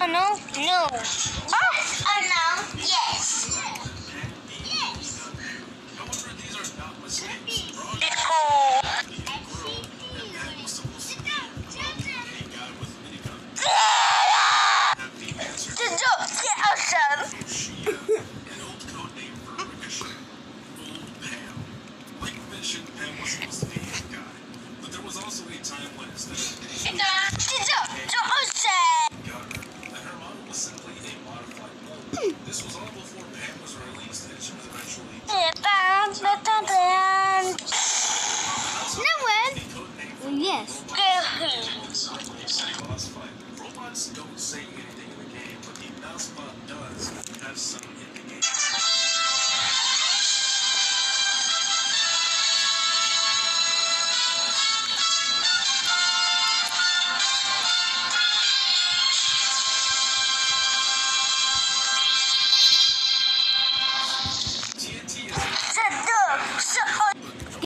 Oh no? No. Oh, oh no. Yes. However, these are not mistakes. Wrong It's cool. Pat was supposed to be a guy with minigun. Have the answer The joke get awesome. Uh, an old code name for Ricochet. Old Pam. Like mentioned, Pam was supposed to This was all before Pam was released and she was eventually No one. the code name for Yes. Robots don't say anything in the game, but the mouse bot does have some